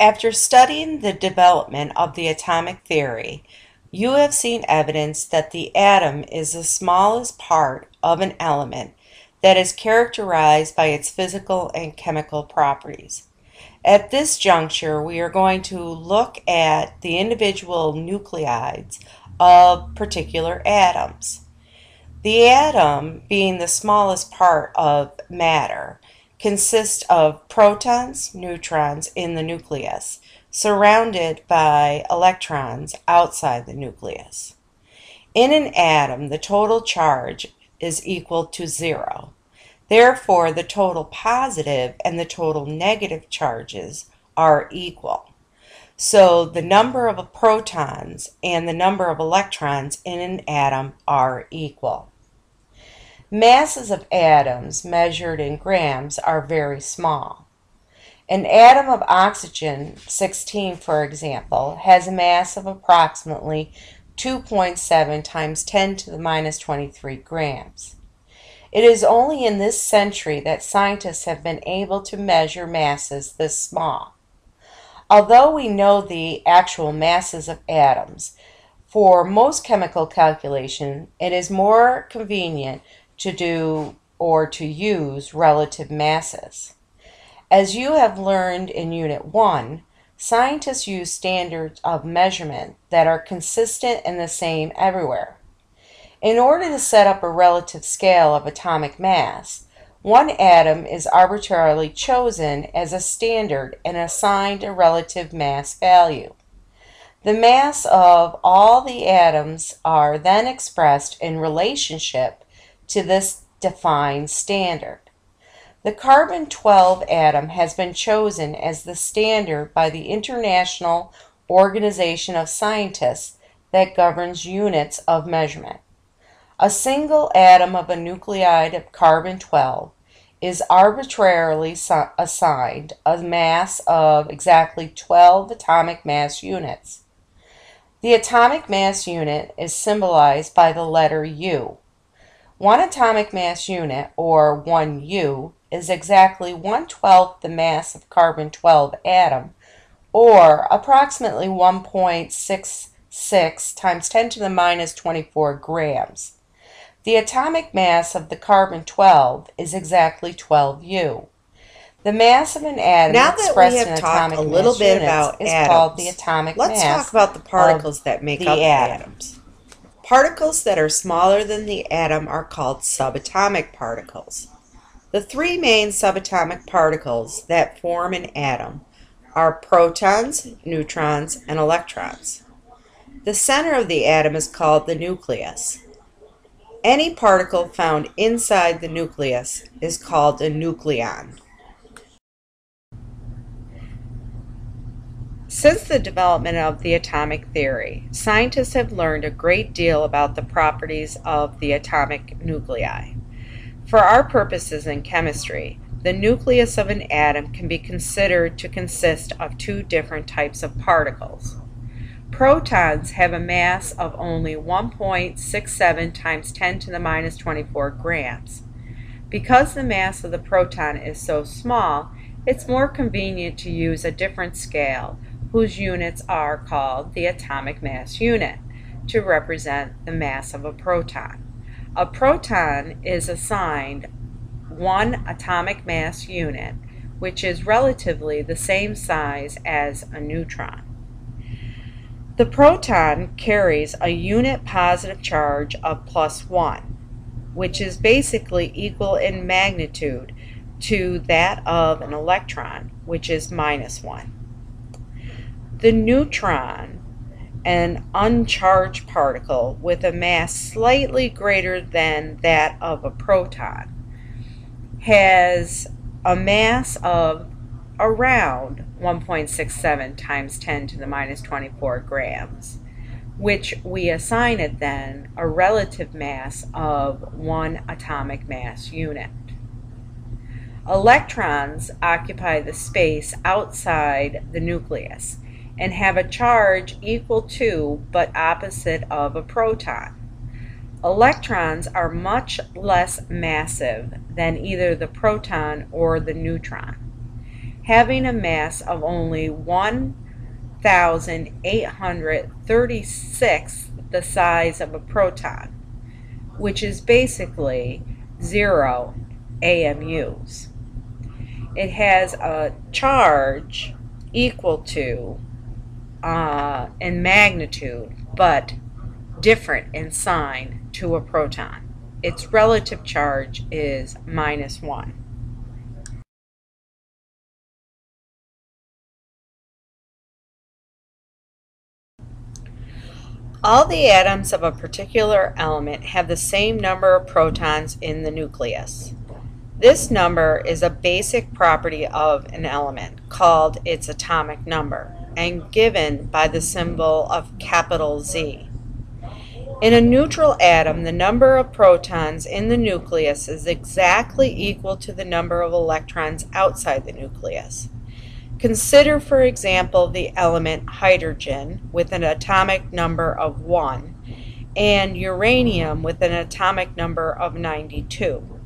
After studying the development of the atomic theory, you have seen evidence that the atom is the smallest part of an element that is characterized by its physical and chemical properties. At this juncture, we are going to look at the individual nuclides of particular atoms. The atom, being the smallest part of matter, consists of protons, neutrons in the nucleus, surrounded by electrons outside the nucleus. In an atom, the total charge is equal to zero. Therefore, the total positive and the total negative charges are equal. So the number of protons and the number of electrons in an atom are equal. Masses of atoms measured in grams are very small. An atom of oxygen 16, for example, has a mass of approximately 2.7 times 10 to the minus 23 grams. It is only in this century that scientists have been able to measure masses this small. Although we know the actual masses of atoms, for most chemical calculation, it is more convenient to do or to use relative masses. As you have learned in Unit 1, scientists use standards of measurement that are consistent and the same everywhere. In order to set up a relative scale of atomic mass, one atom is arbitrarily chosen as a standard and assigned a relative mass value. The mass of all the atoms are then expressed in relationship to this defined standard. The carbon 12 atom has been chosen as the standard by the International Organization of Scientists that governs units of measurement. A single atom of a nuclide of carbon 12 is arbitrarily assigned a mass of exactly 12 atomic mass units. The atomic mass unit is symbolized by the letter U. One atomic mass unit, or 1U, is exactly 1 12th the mass of carbon 12 atom, or approximately 1.66 times 10 to the minus 24 grams. The atomic mass of the carbon-12 is exactly 12U. The mass of an atom now that expressed we have in talked atomic a little mass bit about is atoms, called the atomic mass. let's talk about the particles that make up atom. atoms. Particles that are smaller than the atom are called subatomic particles. The three main subatomic particles that form an atom are protons, neutrons, and electrons. The center of the atom is called the nucleus. Any particle found inside the nucleus is called a nucleon. Since the development of the atomic theory, scientists have learned a great deal about the properties of the atomic nuclei. For our purposes in chemistry, the nucleus of an atom can be considered to consist of two different types of particles. Protons have a mass of only 1.67 times 10 to the minus 24 grams. Because the mass of the proton is so small, it's more convenient to use a different scale, whose units are called the atomic mass unit, to represent the mass of a proton. A proton is assigned one atomic mass unit, which is relatively the same size as a neutron. The proton carries a unit positive charge of plus 1, which is basically equal in magnitude to that of an electron, which is minus 1. The neutron, an uncharged particle with a mass slightly greater than that of a proton, has a mass of around 1.67 times 10 to the minus 24 grams, which we assign it then a relative mass of one atomic mass unit. Electrons occupy the space outside the nucleus and have a charge equal to but opposite of a proton. Electrons are much less massive than either the proton or the neutron. having a mass of only 1,836 the size of a proton, which is basically zero AMUs. It has a charge equal to uh, in magnitude, but different in sign to a proton. Its relative charge is minus 1. All the atoms of a particular element have the same number of protons in the nucleus. This number is a basic property of an element called its atomic number and given by the symbol of capital Z. In a neutral atom, the number of protons in the nucleus is exactly equal to the number of electrons outside the nucleus. Consider, for example, the element hydrogen with an atomic number of 1 and uranium with an atomic number of 92.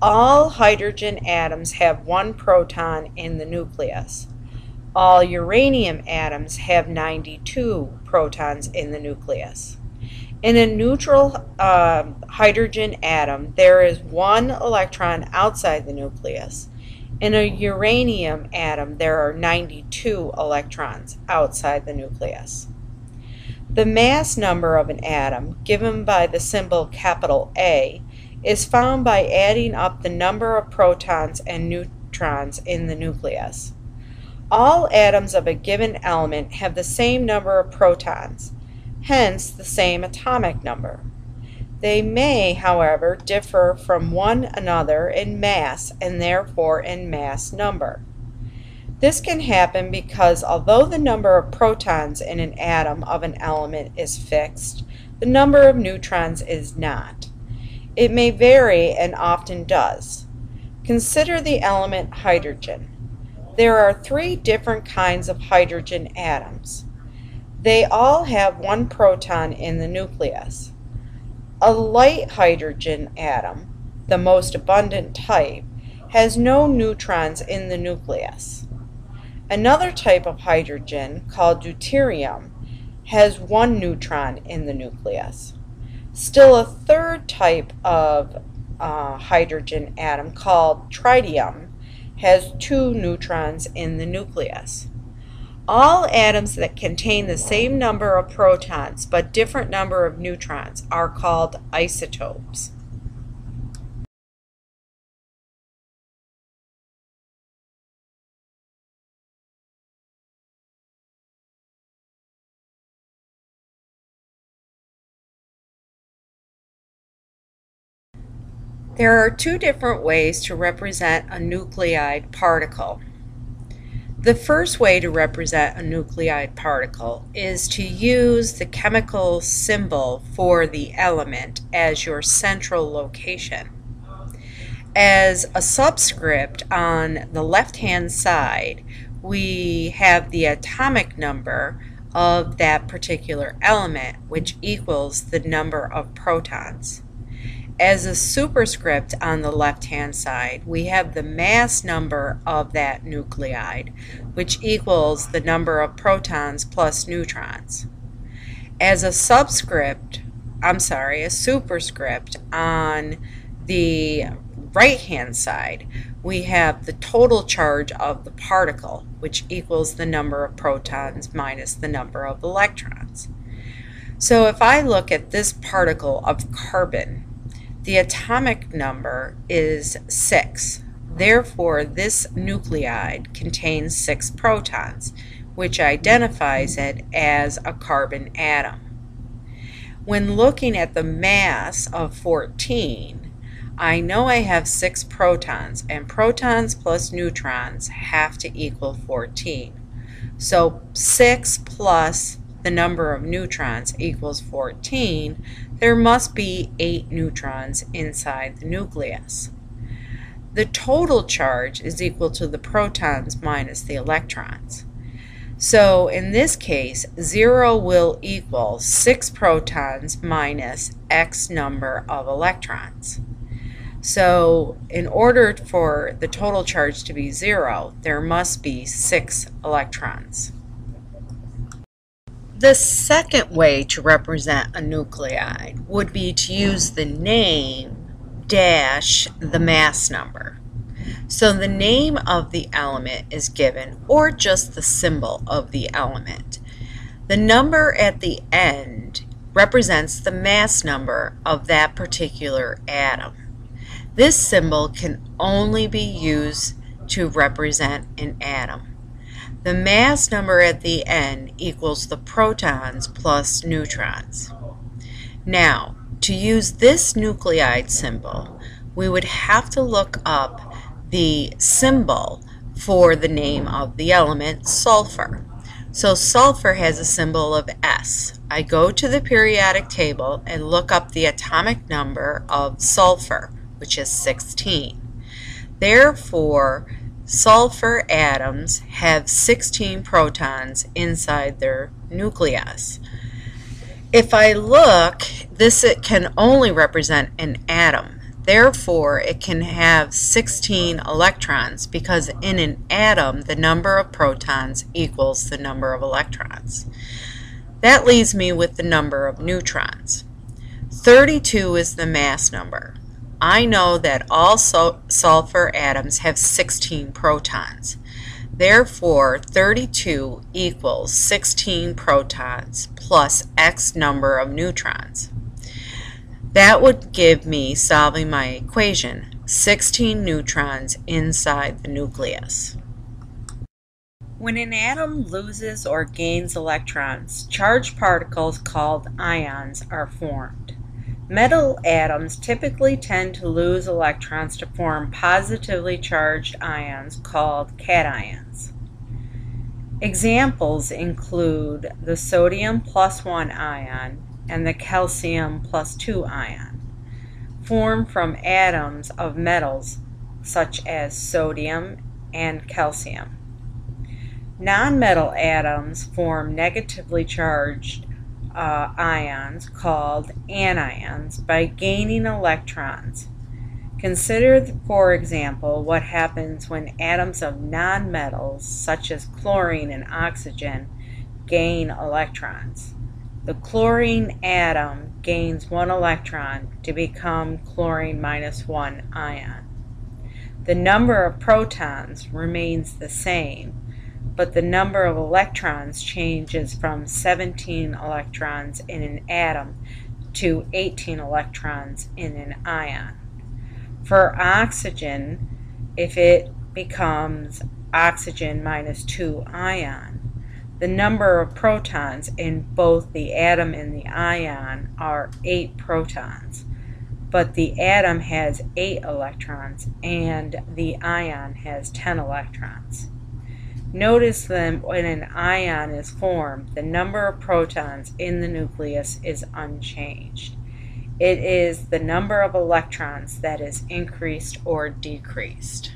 All hydrogen atoms have one proton in the nucleus. All uranium atoms have 92 protons in the nucleus. In a neutral uh, hydrogen atom, there is one electron outside the nucleus in a uranium atom, there are 92 electrons outside the nucleus. The mass number of an atom, given by the symbol capital A, is found by adding up the number of protons and neutrons in the nucleus. All atoms of a given element have the same number of protons, hence the same atomic number. They may, however, differ from one another in mass and therefore in mass number. This can happen because although the number of protons in an atom of an element is fixed, the number of neutrons is not. It may vary and often does. Consider the element hydrogen. There are three different kinds of hydrogen atoms. They all have one proton in the nucleus. A light hydrogen atom, the most abundant type, has no neutrons in the nucleus. Another type of hydrogen, called deuterium, has one neutron in the nucleus. Still a third type of uh, hydrogen atom, called tritium, has two neutrons in the nucleus. All atoms that contain the same number of protons but different number of neutrons are called isotopes. There are two different ways to represent a nuclide particle. The first way to represent a nuclide particle is to use the chemical symbol for the element as your central location. As a subscript on the left-hand side, we have the atomic number of that particular element, which equals the number of protons. As a superscript on the left-hand side, we have the mass number of that nuclide, which equals the number of protons plus neutrons. As a subscript, I'm sorry, a superscript on the right-hand side, we have the total charge of the particle, which equals the number of protons minus the number of electrons. So if I look at this particle of carbon, the atomic number is 6. Therefore, this nuclide contains 6 protons, which identifies it as a carbon atom. When looking at the mass of 14, I know I have 6 protons, and protons plus neutrons have to equal 14. So 6 plus the number of neutrons equals 14, there must be 8 neutrons inside the nucleus. The total charge is equal to the protons minus the electrons. So in this case, 0 will equal 6 protons minus x number of electrons. So in order for the total charge to be zero, there must be six electrons. The second way to represent a nuclide would be to use the name dash the mass number. So the name of the element is given or just the symbol of the element. The number at the end represents the mass number of that particular atom. This symbol can only be used to represent an atom. The mass number at the end equals the protons plus neutrons. Now, to use this nuclide symbol, we would have to look up the symbol for the name of the element sulfur. So sulfur has a symbol of S. I go to the periodic table and look up the atomic number of sulfur, which is 16. Therefore, Sulfur atoms have 16 protons inside their nucleus. If I look, this it can only represent an atom. Therefore, it can have 16 electrons because in an atom, the number of protons equals the number of electrons. That leaves me with the number of neutrons. 32 is the mass number. I know that all sulfur atoms have 16 protons. Therefore, 32 equals 16 protons plus x number of neutrons. That would give me, solving my equation, 16 neutrons inside the nucleus. When an atom loses or gains electrons, charged particles called ions are formed. Metal atoms typically tend to lose electrons to form positively charged ions called cations. Examples include the sodium plus 1 ion and the calcium plus 2 ion, formed from atoms of metals such as sodium and calcium. Nonmetal atoms form negatively charged uh, ions called anions by gaining electrons. Consider, for example, what happens when atoms of nonmetals, such as chlorine and oxygen, gain electrons. The chlorine atom gains one electron to become chlorine minus one ion. The number of protons remains the same, but the number of electrons changes from 17 electrons in an atom to 18 electrons in an ion. For oxygen, if it becomes oxygen minus 2 ion, the number of protons in both the atom and the ion are 8 protons, but the atom has 8 electrons and the ion has 10 electrons. Notice that when an ion is formed, the number of protons in the nucleus is unchanged. It is the number of electrons that is increased or decreased.